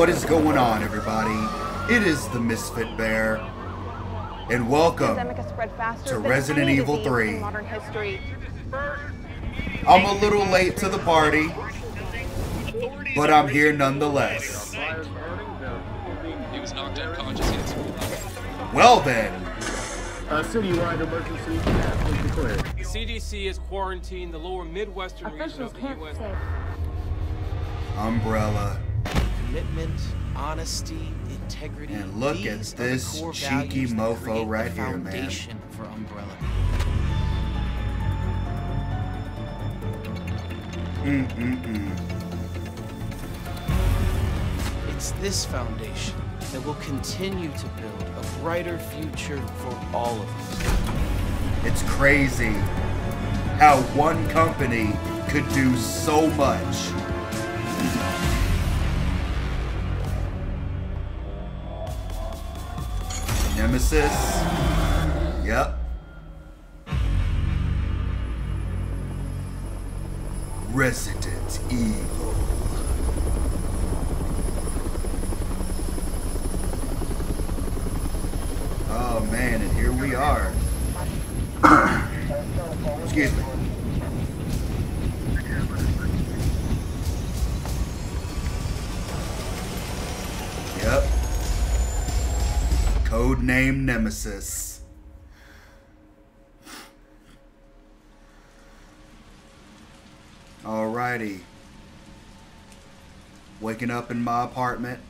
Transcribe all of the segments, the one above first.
What is going on, everybody? It is the Misfit Bear, and welcome to Resident Evil 3. I'm a little late to the party, but I'm here nonetheless. Well then. A citywide emergency has declared. The CDC has quarantined the lower Midwestern region of the U.S. Umbrella. Commitment, honesty, integrity. And look at these this cheeky mofo right here, man. for Umbrella. Mm-mm-mm. It's this foundation that will continue to build a brighter future for all of us. It's crazy how one company could do so much. Nemesis. Yep. Resident Evil. Oh man, and here we are. Excuse me. Code name Nemesis. Alrighty. Waking up in my apartment.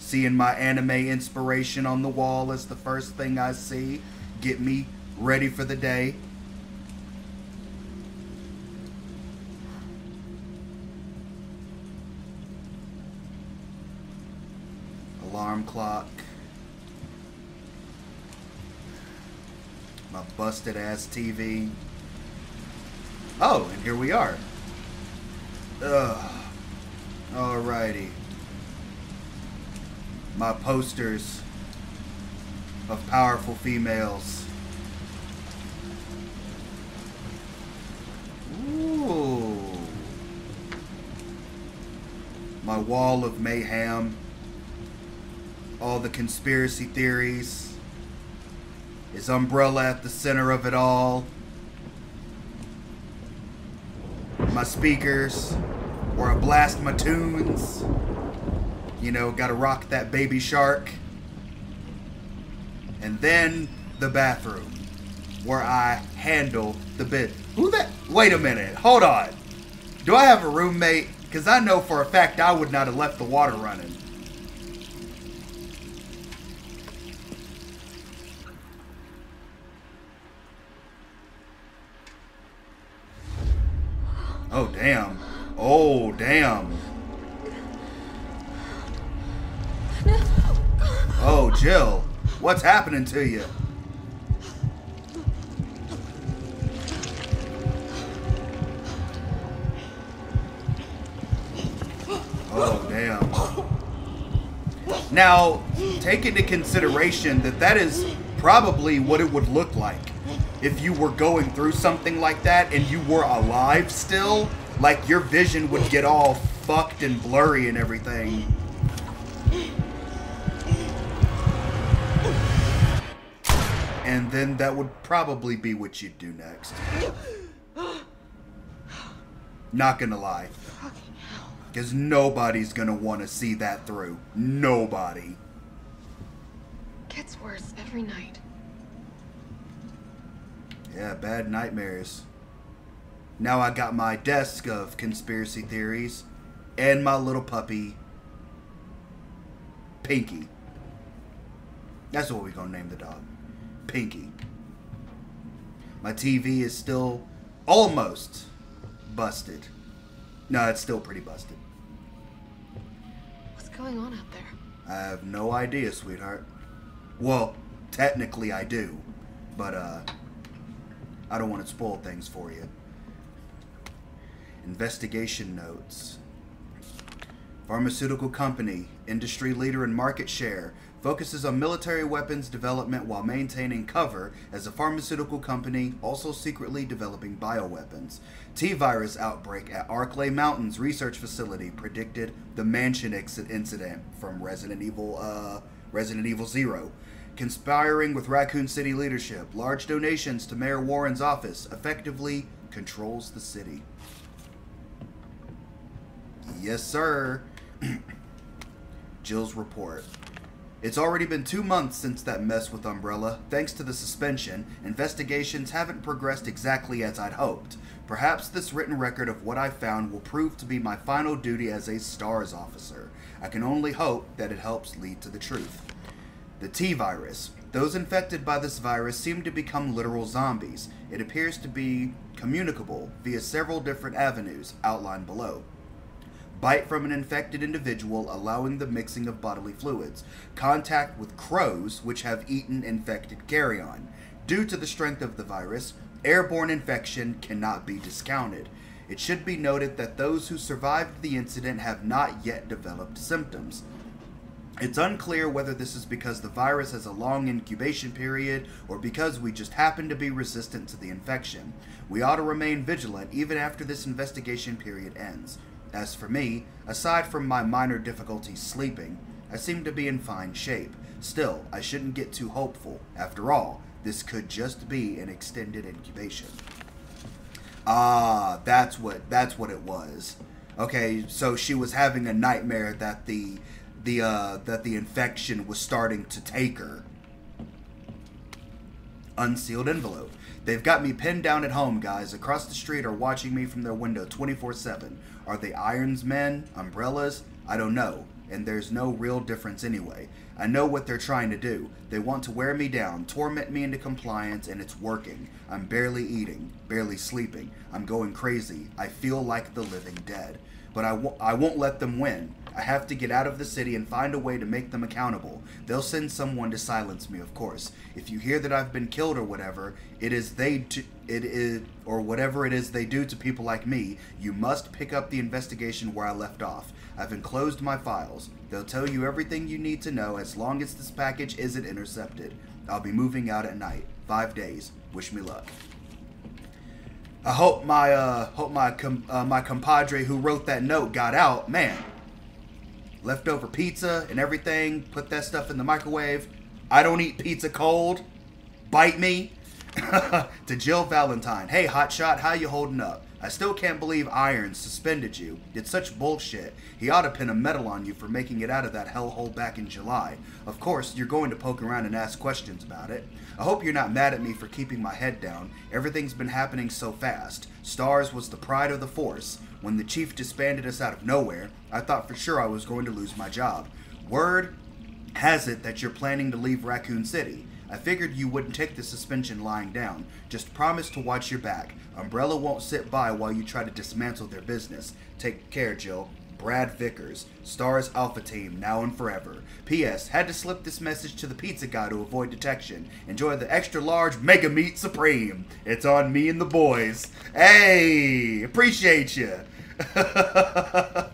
Seeing my anime inspiration on the wall is the first thing I see. Get me ready for the day. Alarm clock. My busted ass TV. Oh, and here we are. Ugh. Alrighty my posters of powerful females. Ooh. My wall of mayhem. All the conspiracy theories. Is Umbrella at the center of it all? My speakers, where I blast my tunes. You know, gotta rock that baby shark. And then the bathroom, where I handle the bit. Who that? Wait a minute. Hold on. Do I have a roommate? Because I know for a fact I would not have left the water running. Damn. Oh, damn. Oh, Jill, what's happening to you? Oh, damn. Now, take into consideration that that is probably what it would look like if you were going through something like that and you were alive still. Like, your vision would get all fucked and blurry and everything. And then that would probably be what you'd do next. Not gonna lie. Because nobody's gonna want to see that through. Nobody. Gets worse every night. Yeah, bad nightmares. Now I got my desk of conspiracy theories and my little puppy, Pinky. That's what we're gonna name the dog. Pinky. My TV is still almost busted. No, it's still pretty busted. What's going on out there? I have no idea, sweetheart. Well, technically I do, but uh I don't want to spoil things for you. Investigation notes. Pharmaceutical company, industry leader in market share, focuses on military weapons development while maintaining cover as a pharmaceutical company also secretly developing bioweapons. T virus outbreak at Arklay Mountains research facility predicted the mansion incident from Resident Evil uh Resident Evil 0. Conspiring with Raccoon City leadership, large donations to Mayor Warren's office effectively controls the city. Yes, sir. Jill's report. It's already been two months since that mess with Umbrella. Thanks to the suspension, investigations haven't progressed exactly as I'd hoped. Perhaps this written record of what I found will prove to be my final duty as a STARS officer. I can only hope that it helps lead to the truth. The T virus. Those infected by this virus seem to become literal zombies. It appears to be communicable via several different avenues outlined below bite from an infected individual, allowing the mixing of bodily fluids, contact with crows, which have eaten infected carrion. Due to the strength of the virus, airborne infection cannot be discounted. It should be noted that those who survived the incident have not yet developed symptoms. It's unclear whether this is because the virus has a long incubation period or because we just happen to be resistant to the infection. We ought to remain vigilant even after this investigation period ends. As for me, aside from my minor difficulties sleeping, I seem to be in fine shape. Still, I shouldn't get too hopeful. After all, this could just be an extended incubation. Ah, that's what that's what it was. Okay, so she was having a nightmare that the the uh that the infection was starting to take her. Unsealed envelope. They've got me pinned down at home, guys. Across the street are watching me from their window 24 7. Are they irons men? Umbrellas? I don't know. And there's no real difference anyway. I know what they're trying to do. They want to wear me down, torment me into compliance, and it's working. I'm barely eating, barely sleeping. I'm going crazy. I feel like the living dead. But I w- I won't let them win. I have to get out of the city and find a way to make them accountable. They'll send someone to silence me, of course. If you hear that I've been killed or whatever, it is they do, it is or whatever it is they do to people like me, you must pick up the investigation where I left off. I've enclosed my files. They'll tell you everything you need to know as long as this package isn't intercepted. I'll be moving out at night. 5 days. Wish me luck. I hope my uh hope my com- uh, my compadre who wrote that note got out. Man, leftover pizza and everything. Put that stuff in the microwave. I don't eat pizza cold. Bite me. to Jill Valentine. Hey, hotshot, how you holding up? I still can't believe Irons suspended you. It's such bullshit. He ought to pin a medal on you for making it out of that hellhole back in July. Of course, you're going to poke around and ask questions about it. I hope you're not mad at me for keeping my head down. Everything's been happening so fast. Stars was the pride of the force. When the chief disbanded us out of nowhere, I thought for sure I was going to lose my job. Word has it that you're planning to leave Raccoon City. I figured you wouldn't take the suspension lying down. Just promise to watch your back. Umbrella won't sit by while you try to dismantle their business. Take care, Jill. Brad Vickers, Stars Alpha Team, now and forever. P.S. Had to slip this message to the pizza guy to avoid detection. Enjoy the extra large Mega Meat Supreme. It's on me and the boys. Hey, appreciate you. Can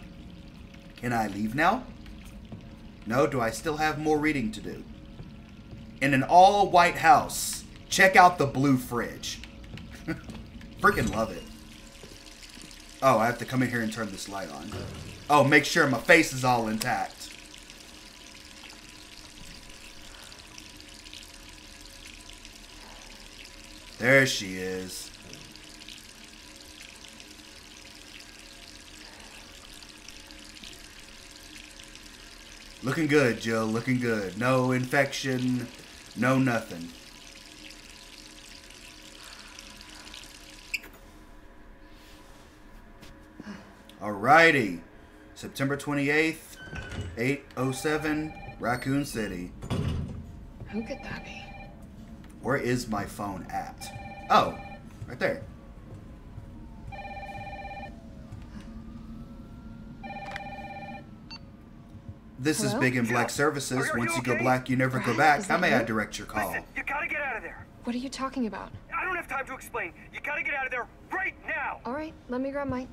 I leave now? No, do I still have more reading to do? In an all white house, check out the blue fridge. Freaking love it. Oh, I have to come in here and turn this light on. Oh, make sure my face is all intact. There she is. Looking good, Jill. Looking good. No infection. No nothing. Alrighty. September 28th, 807, Raccoon City. Who could that be? Where is my phone at? Oh, right there. This is Big and Black Services. Are are Once you you go black, you never go back. How that may I direct your call? Listen, you gotta get out of there. What are you talking about? I don't have time to explain. You gotta get out of there right now. All right, let me grab my.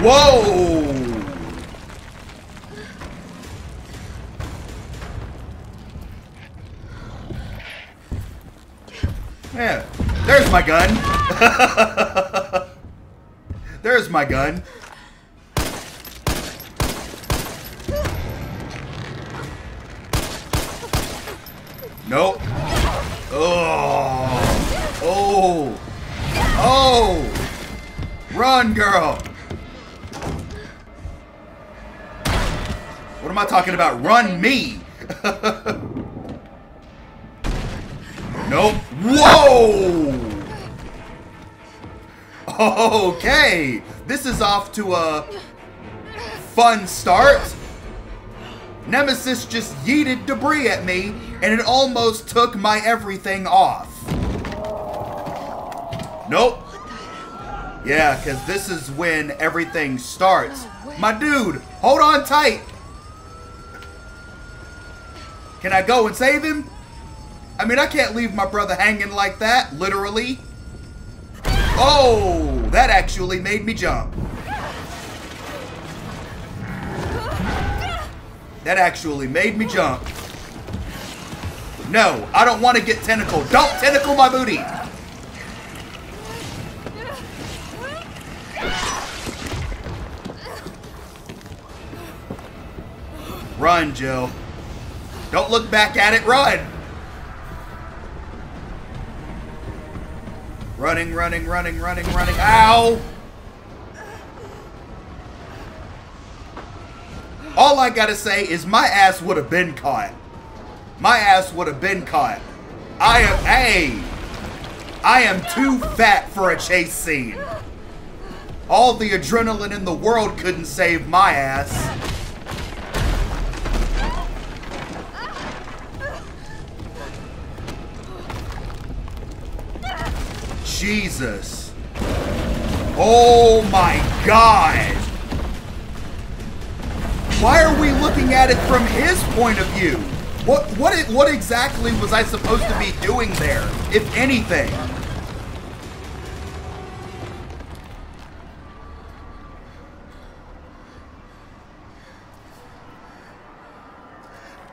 Whoa! Yeah. There's my gun. There's my gun. Nope. Oh. Oh. Oh. Run, girl. What am I talking about? Run me. Okay. This is off to a fun start. Nemesis just yeeted debris at me, and it almost took my everything off. Nope. Yeah, because this is when everything starts. My dude, hold on tight. Can I go and save him? I mean, I can't leave my brother hanging like that, literally. Oh, that actually made me jump. That actually made me jump. No, I don't want to get tentacled. Don't tentacle my booty. Run, Jill. Don't look back at it. Run. Running, running, running, running, running. Ow! All I gotta say is my ass would have been caught. My ass would have been caught. I am a. I am too fat for a chase scene. All the adrenaline in the world couldn't save my ass. Jesus. Oh my god. Why are we looking at it from his point of view? What what what exactly was I supposed to be doing there, if anything?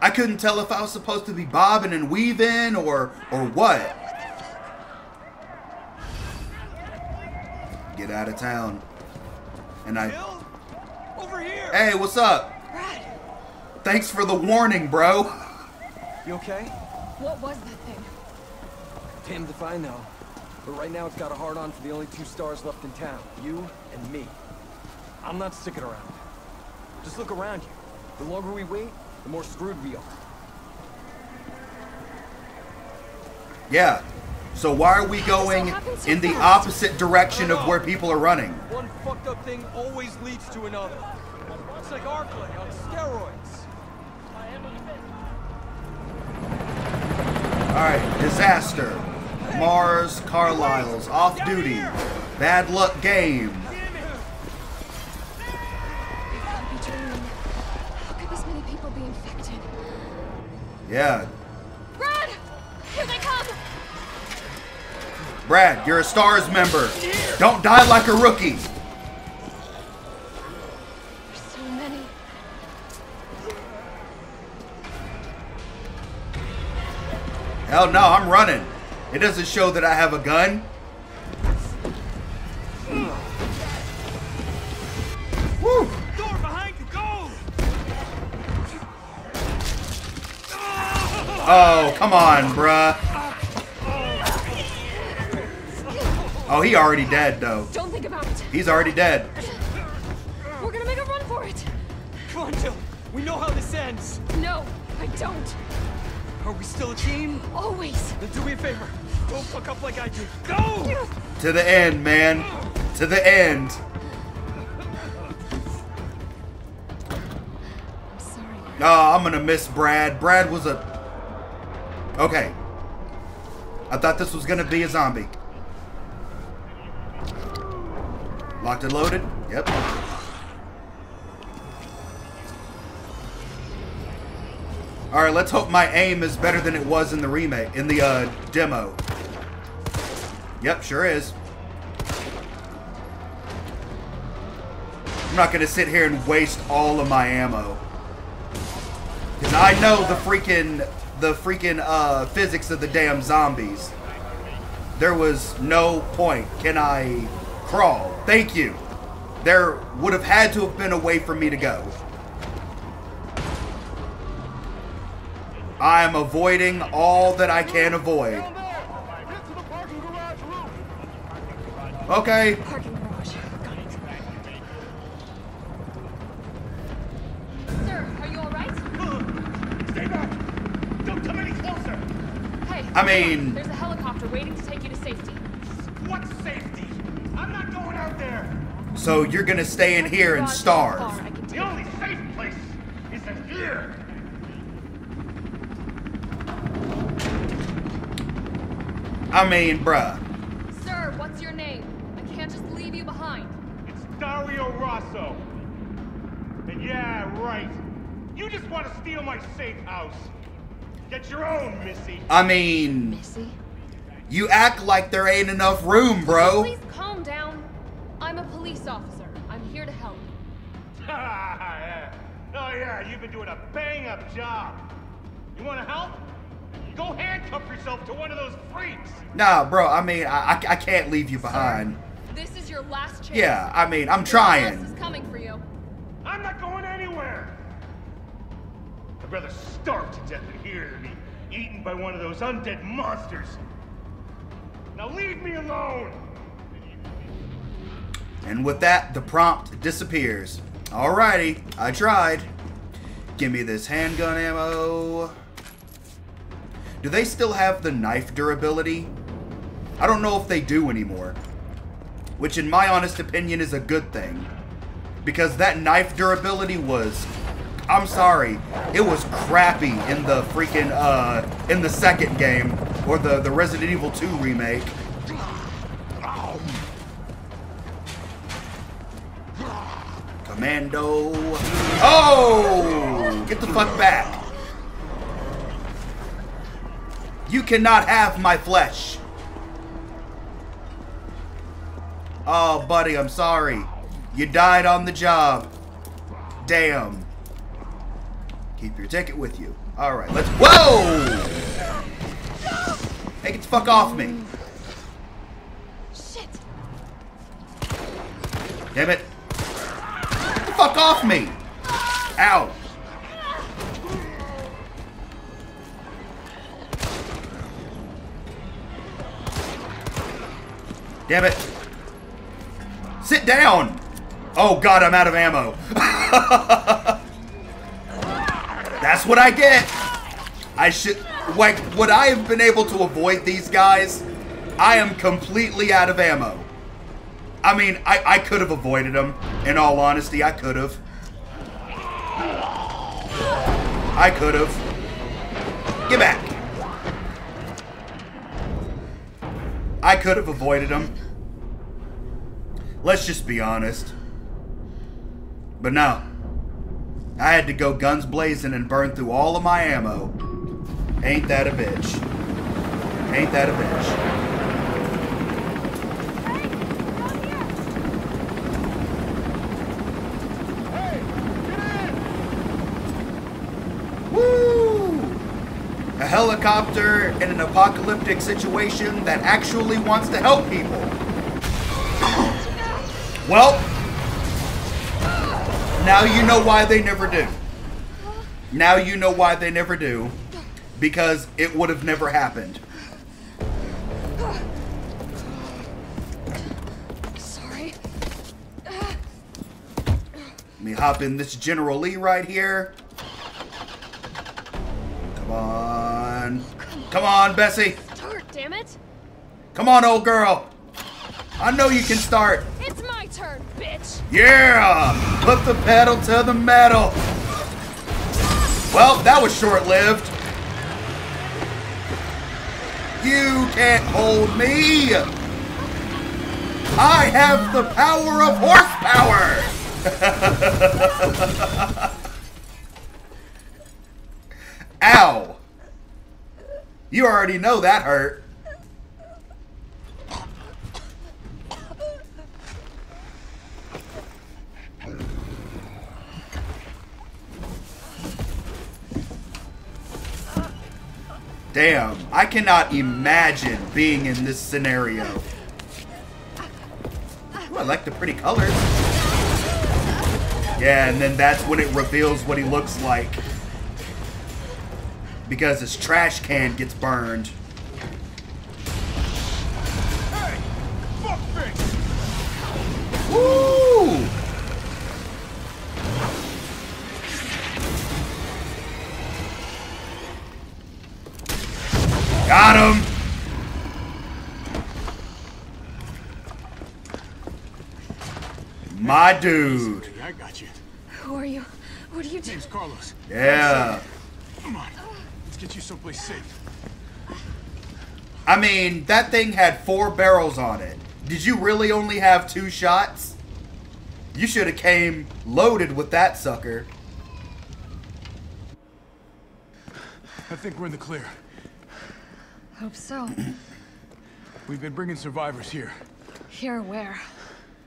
I couldn't tell if I was supposed to be bobbing and weaving or or what. Get out of town. And I Bill? Over here! Hey, what's up? Thanks for the warning, bro. You okay? What was that thing? Damned if I know. But right now it's got a hard on for the only two stars left in town. You and me. I'm not sticking around. Just look around you. The longer we wait, the more screwed we are. Yeah. So why are we going so in the opposite direction of where people are running? One fucked up thing always leads to another. It's like Arklay on steroids. Alright, disaster. Mars Carlisle's off duty. Bad luck game. Can't be dreaming. How could this many people be infected? Yeah. Brad! Here they come! Brad, you're a STARS member. Don't die like a rookie. So many. Hell no, I'm running. It doesn't show that I have a gun. Woo. Door behind you, go! Oh, come on, bruh. Oh, he already dead, though. Don't think about it. He's already dead. We're gonna make a run for it. Come on, Jill. We know how this ends. No, I don't. Are we still a team? Always. Then do me a favor. Don't fuck up like I did. Go! To the end, man. To the end. I'm sorry. Oh, I'm gonna miss Brad. Brad was a. Okay. I thought this was gonna be a zombie. Locked and loaded? Yep. Alright, let's hope my aim is better than it was in the remake, in the uh, demo. Yep, sure is. I'm not gonna sit here and waste all of my ammo. Cause I know the freaking the freaking uh physics of the damn zombies. There was no point. Can I crawl? Thank you. There would have had to have been a way for me to go. I am avoiding all that I can avoid. Okay. Parking garage. So you're gonna stay in here and starve. I The only safe place is in here! I mean, bruh. Sir, what's your name? I can't just leave you behind. It's Dario Rosso. And yeah, right. You just want to steal my safe house. Get your own, Missy. I mean, Missy? you act like there ain't enough room, bro. Please calm down. I'm a police officer. I'm here to help. yeah. Oh yeah, you've been doing a bang-up job. You want to help? Go handcuff yourself to one of those freaks. Nah, bro. I mean, I, I, I can't leave you behind. This is your last chance. Yeah, I mean, I'm trying. This is coming for you. I'm not going anywhere. I'd rather starve to death than here than be eaten by one of those undead monsters. Now leave me alone. And with that, the prompt disappears. Alrighty, I tried. Give me this handgun ammo. Do they still have the knife durability? I don't know if they do anymore. Which, in my honest opinion, is a good thing. Because that knife durability was. I'm sorry. It was crappy in the freaking, uh, in the second game. Or the, the Resident Evil 2 remake. Commando. Oh! Get the fuck back. You cannot have my flesh. Oh, buddy, I'm sorry. You died on the job. Damn. Keep your ticket with you. Alright, let's. Whoa! Hey, get the fuck off me. Shit. Damn it. Fuck off me! Ow. Damn it. Sit down! Oh god, I'm out of ammo. That's what I get. I should like would I have been able to avoid these guys? I am completely out of ammo. I mean, I, I could have avoided them. In all honesty, I could have. I could have. Get back. I could have avoided them. Let's just be honest. But no. I had to go guns blazing and burn through all of my ammo. Ain't that a bitch? Ain't that a bitch? Woo! A helicopter in an apocalyptic situation that actually wants to help people. Well, now you know why they never do. Now you know why they never do. Because it would have never happened. Sorry. Let me hop in this General Lee right here. Come on. Come on, Bessie. Start, damn it. Come on, old girl. I know you can start. It's my turn, bitch. Yeah! Put the pedal to the metal. Well, that was short-lived. You can't hold me. I have the power of horsepower. Ow. You already know that hurt. Damn, I cannot imagine being in this scenario. Ooh, I like the pretty colors. Yeah, and then that's when it reveals what he looks like. Because his trash can gets burned. Hey! Fuckface! Woo! Got him! My dude. I got you. Who are you? What are you doing? Name's Carlos. Yeah. Come on. Let's get you someplace safe. I mean, that thing had four barrels on it. Did you really only have two shots? You should have came loaded with that sucker. I think we're in the clear. Hope so. We've been bringing survivors here. Here, where?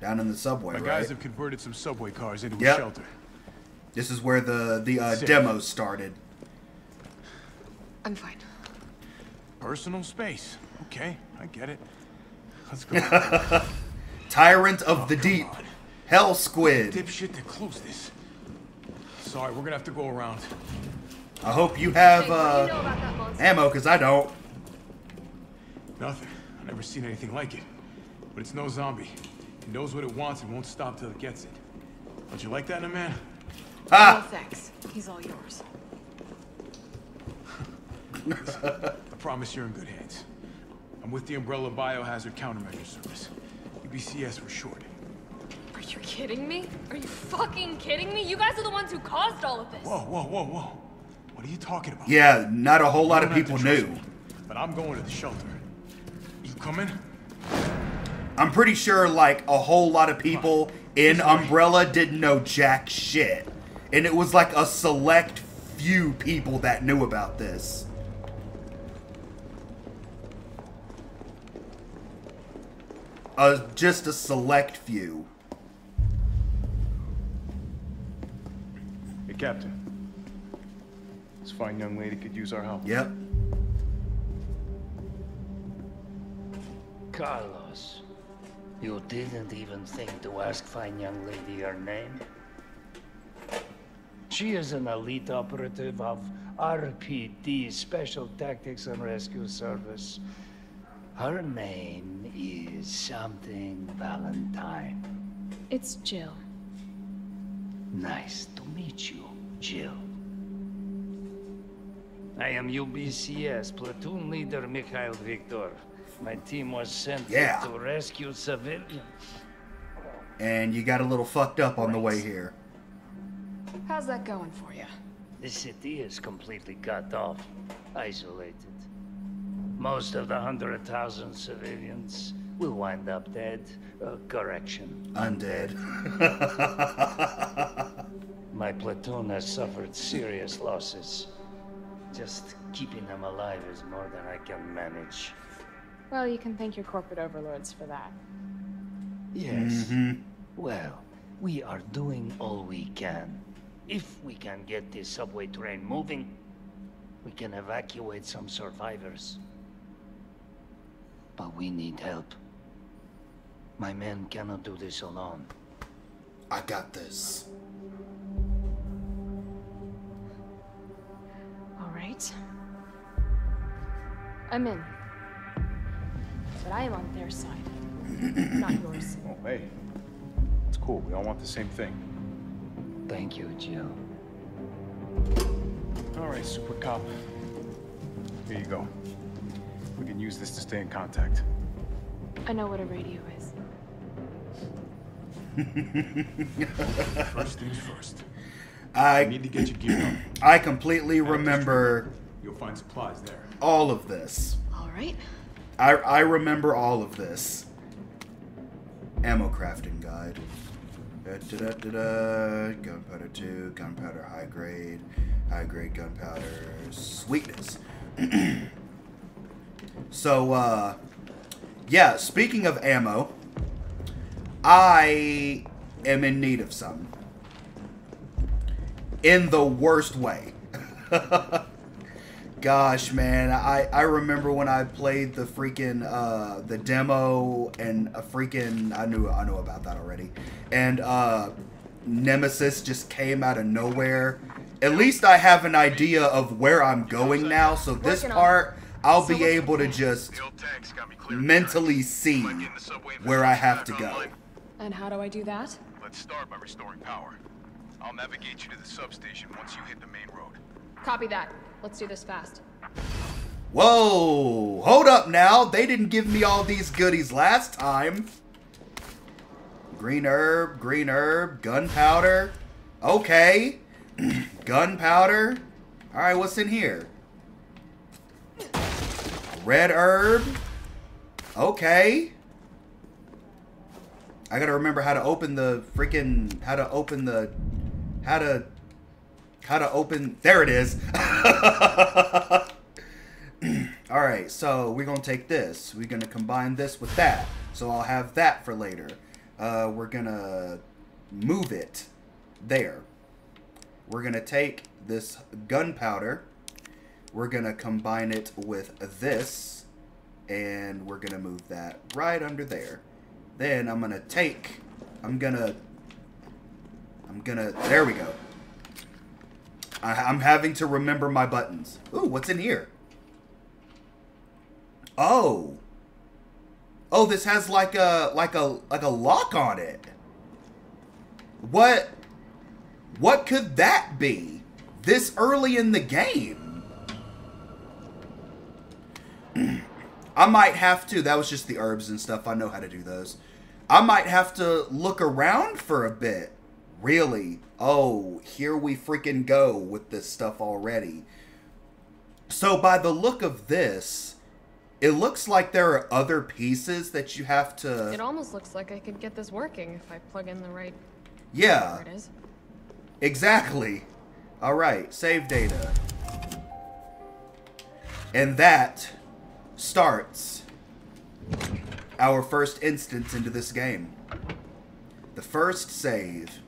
Down in the subway, My right? guys have converted some subway cars into Yep. a shelter. This is where the the uh, Sick. demos started. I'm fine. Personal space. Okay, I get it. Let's go. Tyrant of Oh, the Deep, on. Hell Squid. Dipshit to close this. Sorry, we're gonna have to go around. I hope you have Hey, what you uh, know about that monster? ammo, cause I don't. Nothing. I've never seen anything like it. But it's no zombie. It knows what it wants and won't stop till it gets it. Don't you like that in a man? Ah! No thanks. He's all yours. I promise you're in good hands. I'm with the Umbrella Biohazard Countermeasure Service. UBCS for short. Are you kidding me? Are you fucking kidding me? You guys are the ones who caused all of this. Whoa, whoa, whoa, whoa. What are you talking about? Yeah, not a whole lot of people knew. me, But I'm going to the shelter. You coming? I'm pretty sure like a whole lot of people in Umbrella didn't know jack shit. And it was like a select few people that knew about this. Uh, just a select few. Hey, Captain. This fine young lady could use our help. Yep. Carlos, you didn't even think to ask fine young lady her name? She is an elite operative of RPD, Special Tactics and Rescue Service. Her name is something Valentine. It's Jill. Nice to meet you, Jill. I am UBCS platoon leader Mikhail Victor. My team was sent Yeah. to rescue civilians. And you got a little fucked up on the way here. How's that going for you? The city is completely cut off, isolated. Most of the hundred thousand civilians will wind up dead. Uh, correction. Undead. My platoon has suffered serious losses. Just keeping them alive is more than I can manage. Well, you can thank your corporate overlords for that. Yes. Well, we are doing all we can. If we can get this subway train moving, we can evacuate some survivors. But we need help. My men cannot do this alone. I got this. All right. I'm in. But I am on their side, not yours. Oh, hey. It's cool. We all want the same thing. Thank you, Jill. All right, Super Cop. Here you go. We can use this to stay in contact. I know what a radio is. First things first. I I need to get you geared up. I completely remember You'll find supplies there. all of this. All right. I I remember all of this. Ammo crafting guide. Da, da, da, da, da. Gunpowder 2, gunpowder high grade, high grade gunpowder, sweetness. so, uh, yeah, speaking of ammo, I am in need of some. In the worst way. gosh, man. I, I remember when I played the freaking uh the demo and a freaking I knew I knew about that already. And uh Nemesis just came out of nowhere. At least I have an idea of where I'm going now, so this part I'll So be able to mm, just The old tanks got me clear. mentally see where I have to go. And how do I do that? Let's start by restoring power. I'll navigate you to the substation once you hit the main road. Copy that. Let's do this fast. Whoa! Hold up now. They didn't give me all these goodies last time. Green herb, green herb, gunpowder. Okay. gunpowder. Alright, what's in here? Red herb. Okay. I gotta remember how to open the freaking how to open the how to how to open there it is. All right, so we're gonna take this. We're gonna combine this with that. So I'll have that for later. Uh, we're gonna move it there. We're gonna take this gunpowder. We're gonna combine it with this, and we're gonna move that right under there. Then I'm gonna take. I'm gonna. I'm gonna. There we go. I, I'm having to remember my buttons. Ooh, what's in here? Oh. Oh, this has like a like a like a lock on it. What what could that be? This early in the game. I might have to. That was just the herbs and stuff. I know how to do those. I might have to look around for a bit. Really? Oh, here we freaking go with this stuff already. So, by the look of this, it looks like there are other pieces that you have to... It almost looks like I could get this working if I plug in the right. Yeah, it is. exactly. All right, save data. And that starts our first instance into this game. The first save.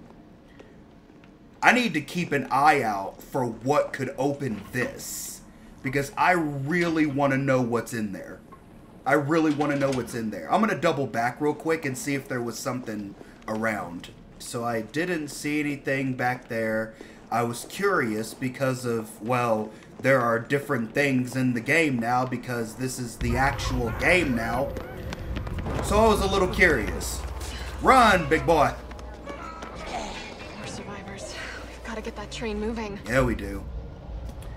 I need to keep an eye out for what could open this because I really want to know what's in there. I really want to know what's in there. I'm going to double back real quick and see if there was something around. So I didn't see anything back there. I was curious because of, well, there are different things in the game now because this is the actual game now. So I was a little curious. Run, big boy. We're survivors. We've got to get that train moving. Yeah, we do.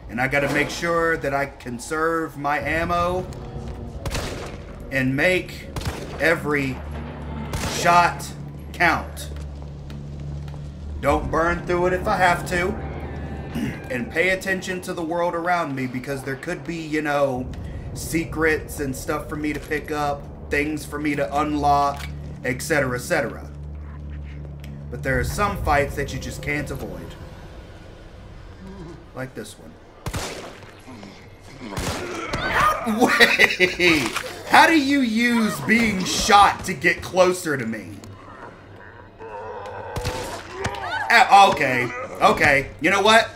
And I gotta make sure that I conserve my ammo and make every shot count. Don't burn through it if I have to. And pay attention to the world around me because there could be, you know, secrets and stuff for me to pick up, things for me to unlock, etc., etc. But there are some fights that you just can't avoid. Like this one. Wait! How do you use being shot to get closer to me? Ah, okay. Okay. You know what?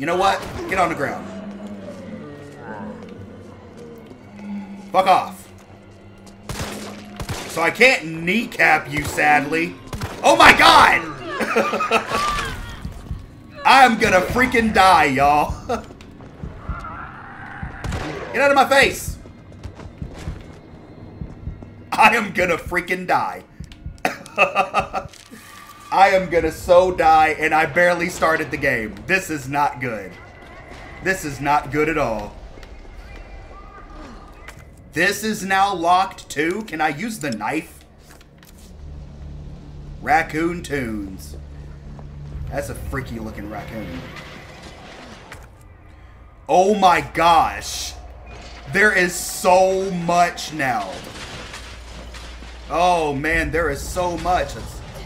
You know what? Get on the ground. Fuck off. So I can't kneecap you, sadly. Oh my god! I'm gonna freaking die, y'all. Get out of my face! I am gonna freaking die. I am gonna so die, and I barely started the game. This is not good. This is not good at all. This is now locked too. Can I use the knife? Raccoon Tunes. That's a freaky looking raccoon. Oh my gosh. There is so much now. Oh man, there is so much.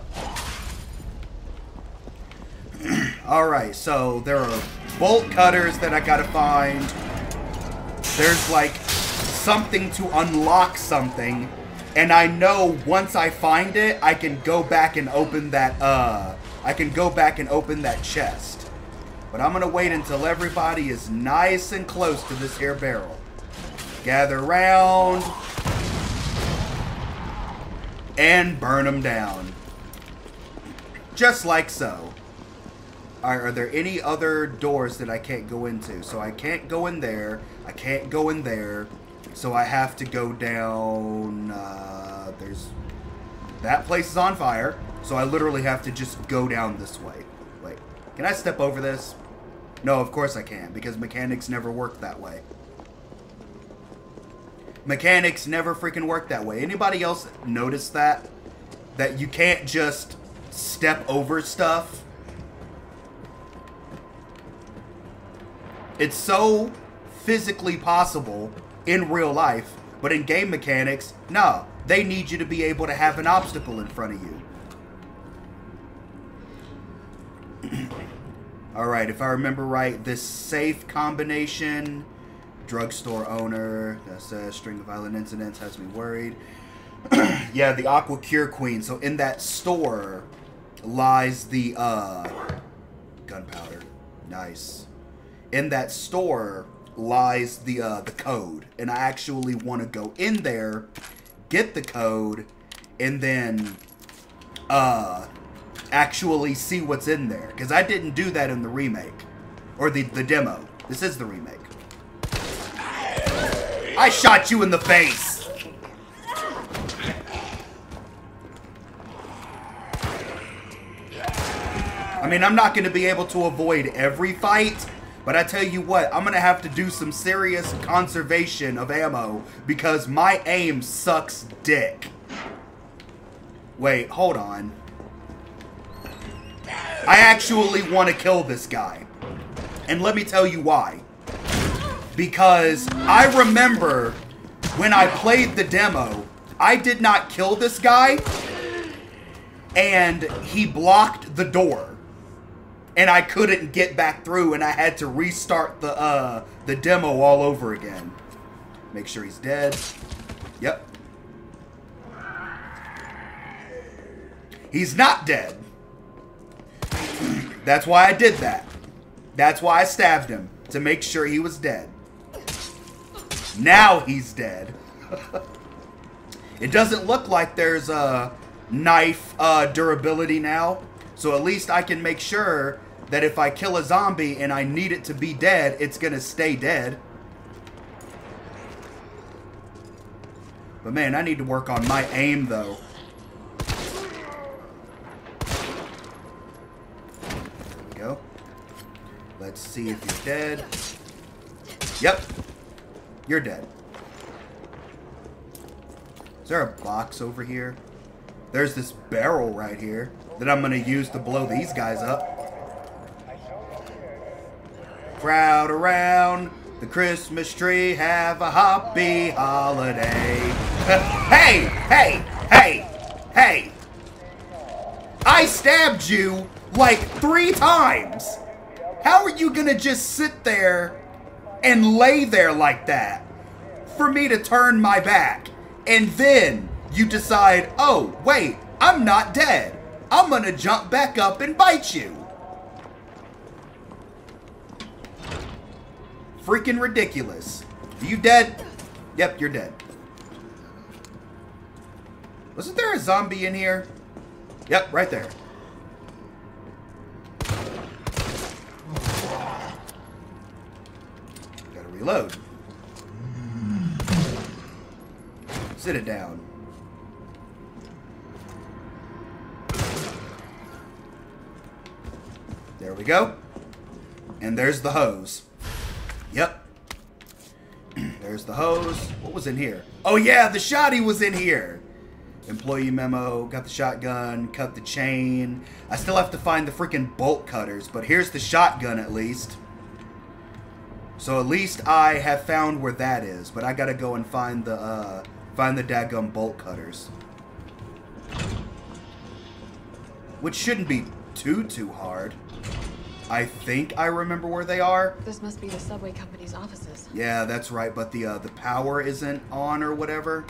Alright, so there are bolt cutters that I gotta find. There's like something to unlock something. And I know once I find it, I can go back and open that, uh, I can go back and open that chest. But I'm gonna wait until everybody is nice and close to this air barrel. Gather round. And burn them down. Just like so. Are, are there any other doors that I can't go into? So I can't go in there. I can't go in there. So I have to go down. Uh, there's that place is on fire. So I literally have to just go down this way. Wait, can I step over this? No, of course I can because mechanics never work that way. Mechanics never freaking work that way. Anybody else notice that? That you can't just step over stuff? It's so physically possible in real life, but in game mechanics, no. They need you to be able to have an obstacle in front of you. Alright, if I remember right, this safe combination, drugstore owner, that says string of violent incidents, has me worried. yeah, the Aqua Cure Queen. So in that store lies the uh, gunpowder. Nice. In that store lies the uh, the code, and I actually want to go in there, get the code, and then uh, actually see what's in there. Because I didn't do that in the remake, or the the demo. This is the remake. I shot you in the face. I mean, I'm not going to be able to avoid every fight, but I tell you what, I'm going to have to do some serious conservation of ammo because my aim sucks dick. Wait, hold on. I actually want to kill this guy. And let me tell you why. Because I remember when I played the demo, I did not kill this guy, and he blocked the door and I couldn't get back through, and I had to restart the uh, the demo all over again. Make sure he's dead. Yep. He's not dead. That's why I did that. That's why I stabbed him, to make sure he was dead. Now he's dead. it doesn't look like there's a knife uh, durability now. So at least I can make sure that if I kill a zombie and I need it to be dead, it's going to stay dead. But man, I need to work on my aim though. Go. Let's see if you're dead. Yep. You're dead. Is there a box over here? There's this barrel right here that I'm going to use to blow these guys up. Crowd around the Christmas tree, have a happy holiday. hey, hey, hey, hey. I stabbed you like three times. How are you going to just sit there and lay there like that for me to turn my back? And then you decide, oh, wait, I'm not dead. I'm gonna jump back up and bite you. Freaking ridiculous. Are you dead? Yep, you're dead. Wasn't there a zombie in here? Yep, right there. Gotta reload. Sit it down. There we go. And there's the hose. Yep. there's the hose. What was in here? Oh yeah, the shotty was in here. Employee memo, got the shotgun, cut the chain. I still have to find the freaking bolt cutters, but here's the shotgun at least. So at least I have found where that is, but I gotta go and find the uh, find the daggum bolt cutters, which shouldn't be too too hard. I think I remember where they are. This must be the subway company's offices. Yeah, that's right. But the uh, the power isn't on or whatever.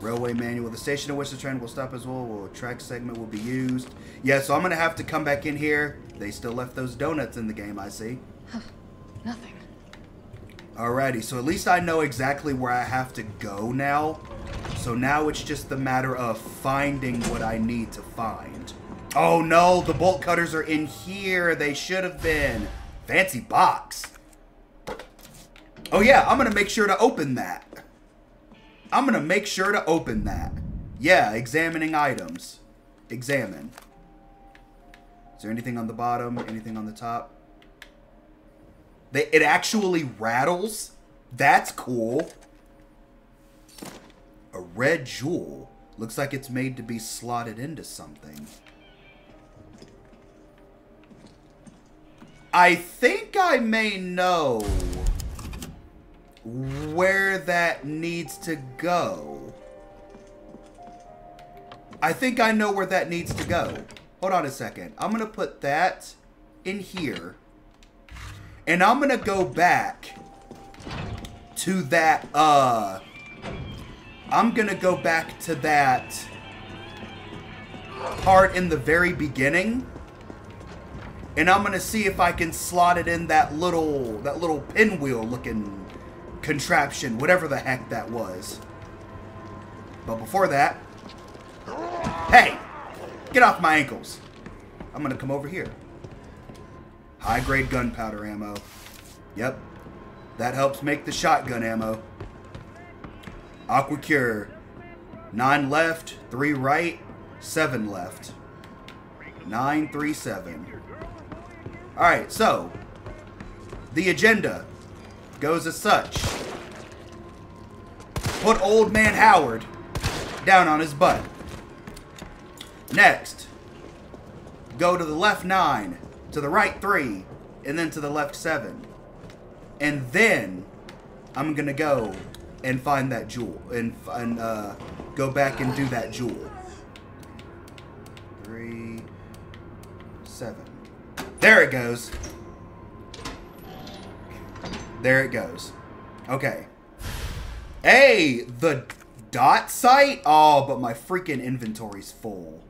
Railway manual. The station at which the train will stop as well. Will track segment will be used. Yeah, so I'm gonna have to come back in here. They still left those donuts in the game. I see. Nothing. Alrighty, so at least I know exactly where I have to go now. So now it's just the matter of finding what I need to find. Oh no, the bolt cutters are in here. They should have been. Fancy box. Oh yeah, I'm gonna make sure to open that. I'm gonna make sure to open that. Yeah, examining items. Examine. Is there anything on the bottom? Anything on the top? They, it actually rattles. That's cool. A red jewel. Looks like it's made to be slotted into something. I think I may know where that needs to go. I think I know where that needs to go. Hold on a second. I'm going to put that in here. And I'm going to go back to that, uh... I'm going to go back to that part in the very beginning. And I'm to see if I can slot it in that little, that little pinwheel looking contraption, whatever the heck that was. But before that, hey, get off my ankles. I'm to come over here. High grade gunpowder ammo. Yep. That helps make the shotgun ammo. Aqua Cure. Nine left, three right, seven left. Nine, three, seven. Alright, so. The agenda goes as such. Put old man Howard down on his butt. Next, go to the left nine, to the right three, and then to the left seven. And then I'm gonna go and find that jewel and, and uh, go back and do that jewel. Three. There it goes. There it goes. Okay. Hey, the dot site? Oh, but my freaking inventory's full.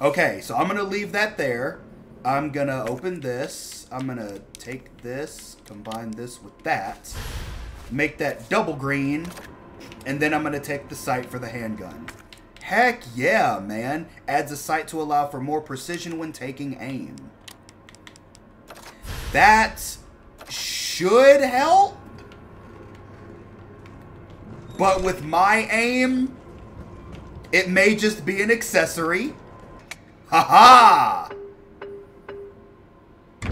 Okay, so I'm going to leave that there. I'm going to open this. I'm going to take this, combine this with that, make that double green, and then I'm going to take the sight for the handgun. Heck yeah, man. Adds a sight to allow for more precision when taking aim. That should help. But with my aim, it may just be an accessory. Haha! -ha!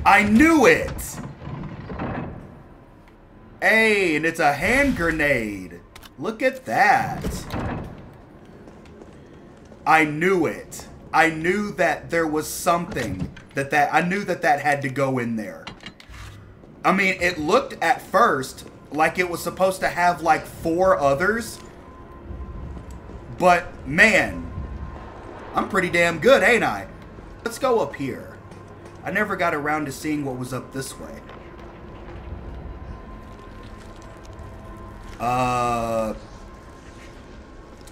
I knew it! Hey, and it's a hand grenade. Look at that. I knew it. I knew that there was something that that I knew that that had to go in there. I mean, it looked at first like it was supposed to have like four others. But man, I'm pretty damn good, ain't I? Let's go up here. I never got around to seeing what was up this way. Uh,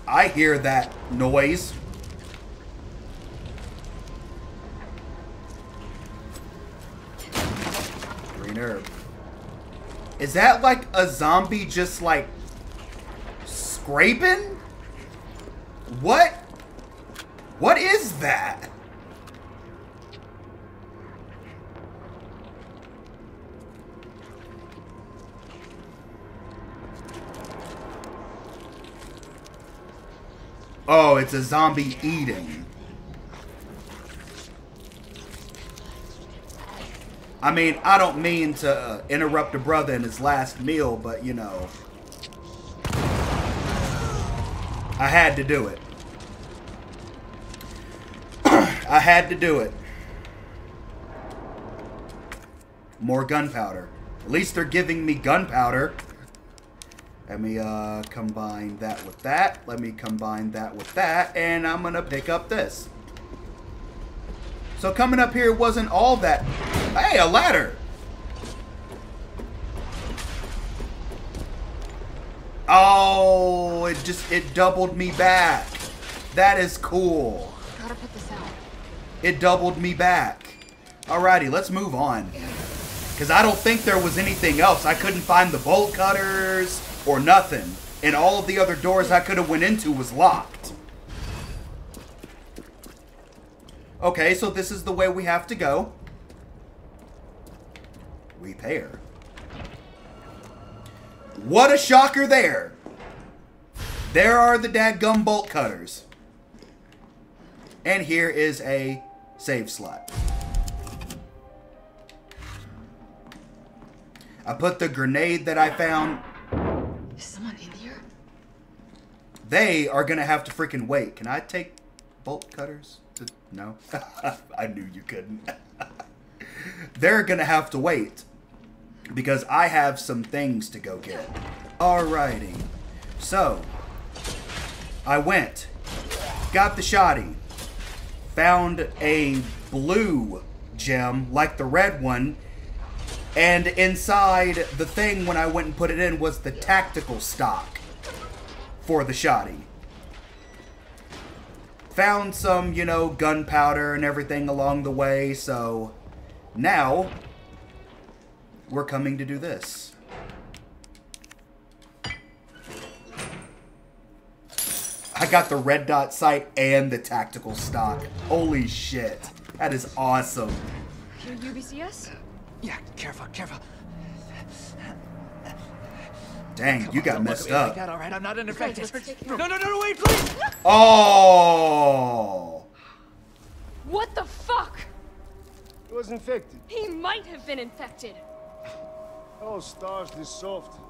I hear that noise. Green herb. Is that like a zombie just like scraping? What? What is that? Oh, it's a zombie eating. I mean, I don't mean to uh, interrupt a brother in his last meal, but you know. I had to do it. I had to do it. More gunpowder. At least they're giving me gunpowder. Let me uh, combine that with that. Let me combine that with that. And I'm going to pick up this. So coming up here wasn't all that... Hey, a ladder! Oh, it just, it doubled me back. That is cool. Gotta put this out. It doubled me back. Alrighty, let's move on. Because I don't think there was anything else. I couldn't find the bolt cutters or nothing. And all of the other doors I could have went into was locked. Okay, so this is the way we have to go. Repair. What a shocker there. There are the dadgum bolt cutters. And here is a save slot. I put the grenade that I found. Is someone in here? They are going to have to freaking wait. Can I take bolt cutters? To... No. I knew you couldn't. They're going to have to wait. Because I have some things to go get. Alrighty. So, I went. Got the shoddy. Found a blue gem like the red one. And inside the thing when I went and put it in was the tactical stock for the shoddy. Found some, you know, gunpowder and everything along the way, so now we're coming to do this. I got the red dot sight and the tactical stock. Holy shit. That is awesome. Your UBCS? Yeah, careful, careful. Dang, you got messed up. Like all right, I'm not unaffected. let's No, no, no, no, wait, please. Oh! What the fuck? He was infected. He might have been infected. Oh, stars, this soft.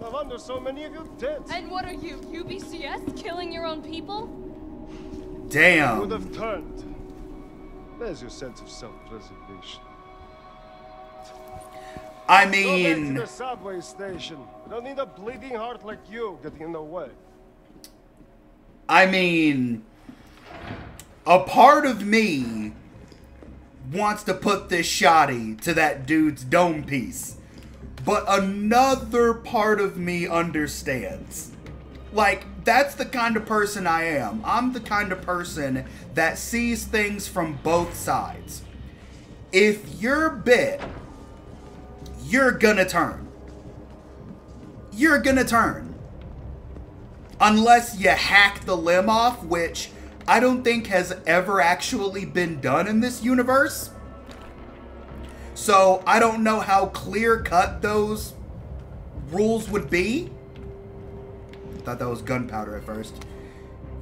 No wonder so many of you dead. And what are you, UBCS? Killing your own people? Damn. You Would have turned. There's your sense of self-preservation. I mean... Go back to mean, the subway station. We don't need a bleeding heart like you getting in the way. I mean, a part of me wants to put this shoddy to that dude's dome piece. But another part of me understands. Like, that's the kind of person I am. I'm the kind of person that sees things from both sides. If you're bit, you're gonna turn. You're gonna turn. Unless you hack the limb off, which I don't think has ever actually been done in this universe. So I don't know how clear cut those rules would be. I Thought that was gunpowder at first.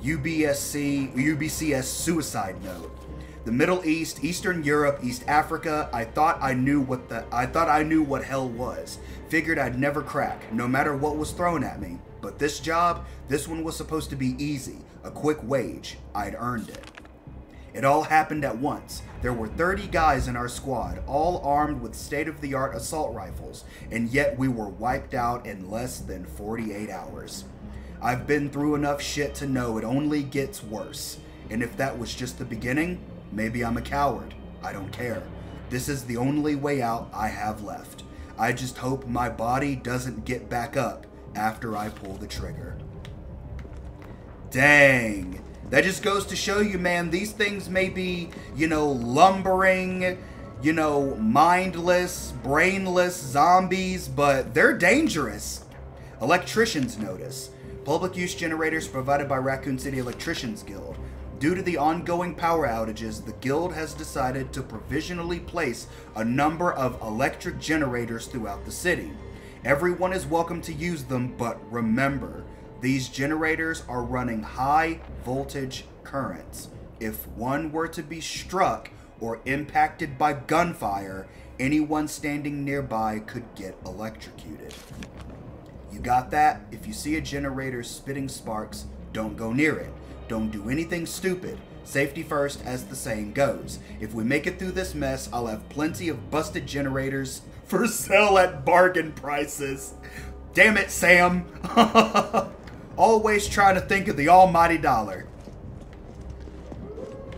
UBSC, UBCS suicide note. The Middle East, Eastern Europe, East Africa. I thought I knew what the I thought I knew what hell was. Figured I'd never crack, no matter what was thrown at me. But this job, this one was supposed to be easy, a quick wage. I'd earned it. It all happened at once. There were 30 guys in our squad, all armed with state of the art assault rifles, and yet we were wiped out in less than 48 hours. I've been through enough shit to know it only gets worse. And if that was just the beginning, maybe I'm a coward. I don't care. This is the only way out I have left. I just hope my body doesn't get back up after I pull the trigger. Dang. That just goes to show you, man, these things may be, you know, lumbering, you know, mindless, brainless zombies, but they're dangerous. Electricians notice. Public use generators provided by Raccoon City Electricians Guild. Due to the ongoing power outages, the Guild has decided to provisionally place a number of electric generators throughout the city. Everyone is welcome to use them, but remember, these generators are running high voltage currents. If one were to be struck or impacted by gunfire, anyone standing nearby could get electrocuted. You got that? If you see a generator spitting sparks, don't go near it. Don't do anything stupid. Safety first, as the saying goes. If we make it through this mess, I'll have plenty of busted generators for sale at bargain prices. Damn it, Sam. Always trying to think of the almighty dollar.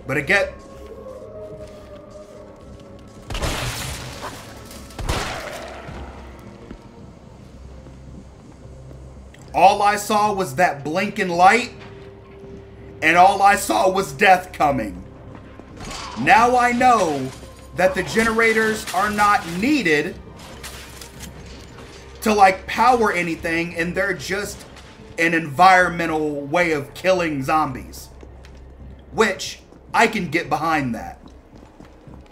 But again, all I saw was that blinking light, and all I saw was death coming. Now I know that the generators are not needed to like power anything, and they're just an environmental way of killing zombies. Which I can get behind that.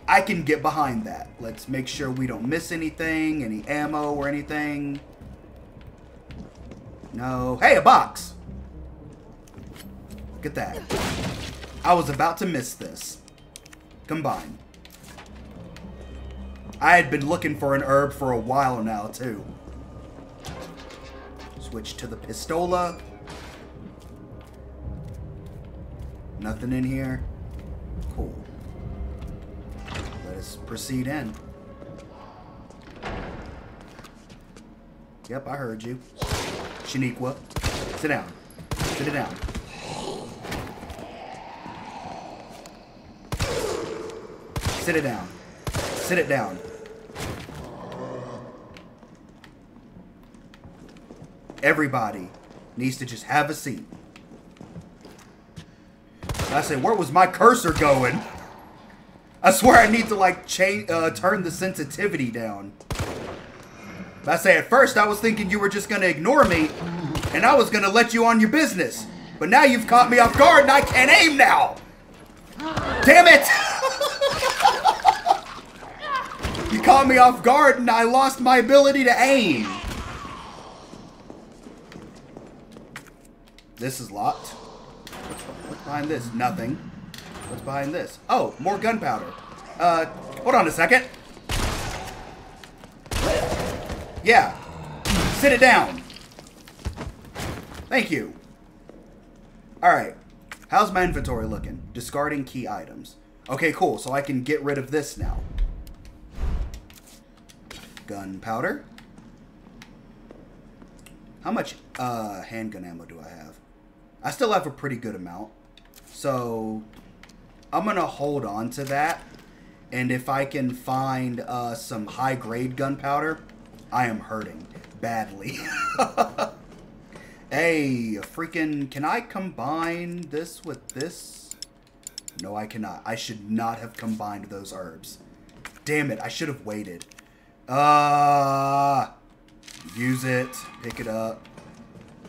I can get behind that. Let's make sure we don't miss anything, any ammo or anything. No. Hey, a box! Look at that. I was about to miss this. Combine. I had been looking for an herb for a while now, too. Switch to the pistola. Nothing in here. Cool. Let us proceed in. Yep, I heard you. Shaniqua. Sit down. Sit it down. Sit it down. Sit it down. Everybody needs to just have a seat. I said, where was my cursor going? I swear I need to like change, uh, turn the sensitivity down. I say at first I was thinking you were just gonna ignore me, and I was gonna let you on your business. But now you've caught me off guard and I can't aim now. Damn it! you caught me off guard and I lost my ability to aim. This is locked. What's, what's behind this? Nothing. What's behind this? Oh, more gunpowder. Uh, hold on a second. Yeah. Sit it down. Thank you. Alright. How's my inventory looking? Discarding key items. Okay, cool. So I can get rid of this now. Gunpowder. How much uh, handgun ammo do I have? I still have a pretty good amount. So I'm going to hold on to that. And if I can find uh, some high-grade gunpowder, I am hurting badly. hey, freaking, can I combine this with this? No, I cannot. I should not have combined those herbs. Damn it, I should have waited. Uh, use it, pick it up.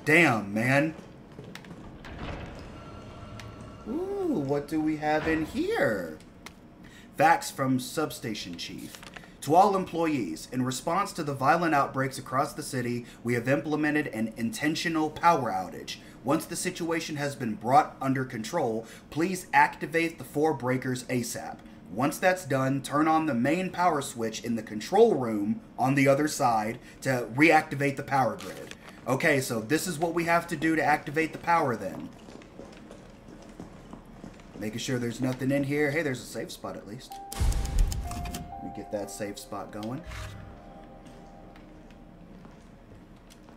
Damn, man. Ooh, what do we have in here? Fax from Substation Chief. To all employees, in response to the violent outbreaks across the city, we have implemented an intentional power outage. Once the situation has been brought under control, please activate the four breakers ASAP. Once that's done, turn on the main power switch in the control room on the other side to reactivate the power grid. Okay, so this is what we have to do to activate the power then. Making sure there's nothing in here. Hey, there's a safe spot at least. Let me get that safe spot going.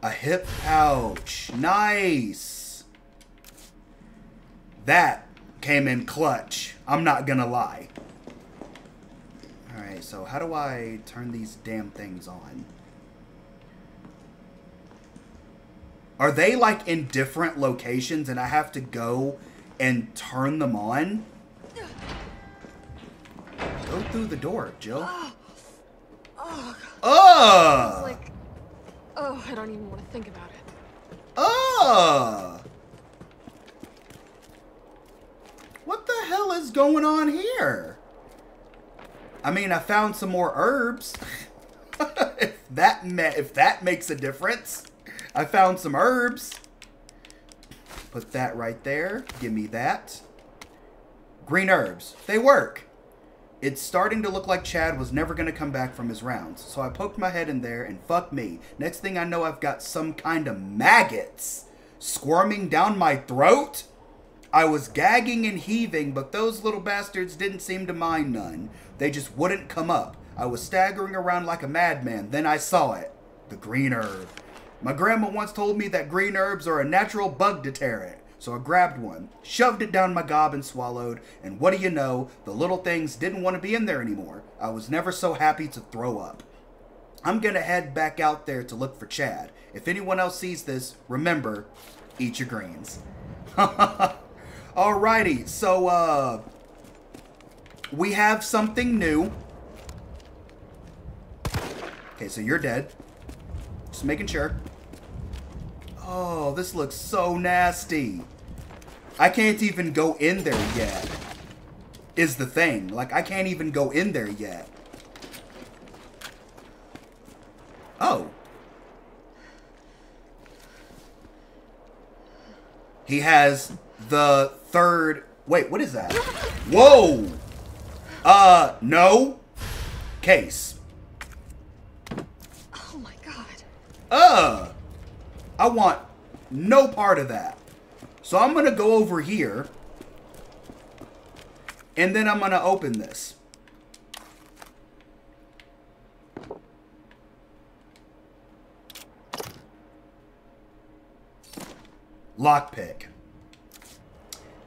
A hip pouch. Nice. That came in clutch. I'm not gonna lie. Alright, so how do I turn these damn things on? Are they like in different locations and I have to go and turn them on? Go through the door, Jill. Oh, Ugh! like, oh, I don't even want to think about it. Ugh! What the hell is going on here? I mean, I found some more herbs. if that if that makes a difference, I found some herbs. Put that right there. Give me that. Green herbs. They work. It's starting to look like Chad was never going to come back from his rounds. So I poked my head in there and fuck me. Next thing I know, I've got some kind of maggots squirming down my throat. I was gagging and heaving, but those little bastards didn't seem to mind none. They just wouldn't come up. I was staggering around like a madman. Then I saw it. The green herb. My grandma once told me that green herbs are a natural bug deterrent. So I grabbed one, shoved it down my gob and swallowed, and what do you know, the little things didn't want to be in there anymore. I was never so happy to throw up. I'm gonna head back out there to look for Chad. If anyone else sees this, remember, eat your greens. Alrighty, so uh we have something new. Okay, so you're dead. Just making sure. Oh, this looks so nasty. I can't even go in there yet. Is the thing. Like, I can't even go in there yet. Oh. He has the third... Wait, what is that? Whoa! Uh, no. Case. Oh my god. Uh! I want no part of that. So I'm going to go over here. And then I'm going to open this. Lockpick.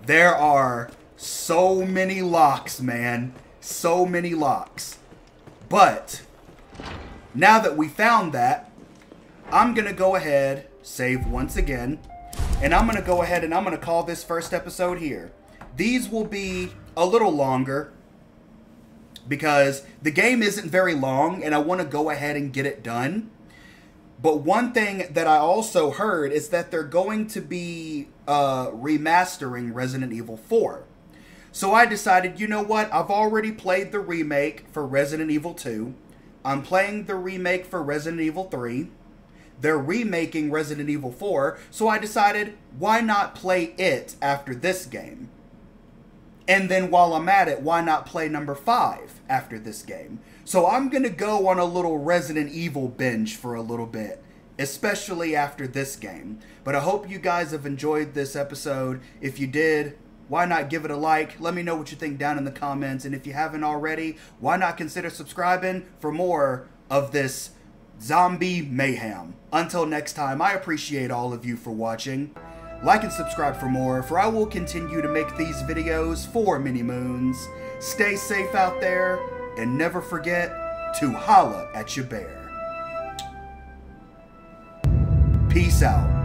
There are so many locks, man. So many locks. But, now that we found that, I'm going to go ahead, save once again, and I'm going to go ahead and I'm going to call this first episode here. These will be a little longer because the game isn't very long and I want to go ahead and get it done. But one thing that I also heard is that they're going to be uh, remastering Resident Evil 4. So I decided, you know what? I've already played the remake for Resident Evil 2. I'm playing the remake for Resident Evil 3. They're remaking Resident Evil 4, so I decided, why not play it after this game? And then while I'm at it, why not play number 5 after this game? So I'm going to go on a little Resident Evil binge for a little bit, especially after this game. But I hope you guys have enjoyed this episode. If you did, why not give it a like? Let me know what you think down in the comments. And if you haven't already, why not consider subscribing for more of this zombie mayhem. Until next time, I appreciate all of you for watching. Like and subscribe for more, for I will continue to make these videos for Mini Moons. Stay safe out there, and never forget to holla at your bear. Peace out.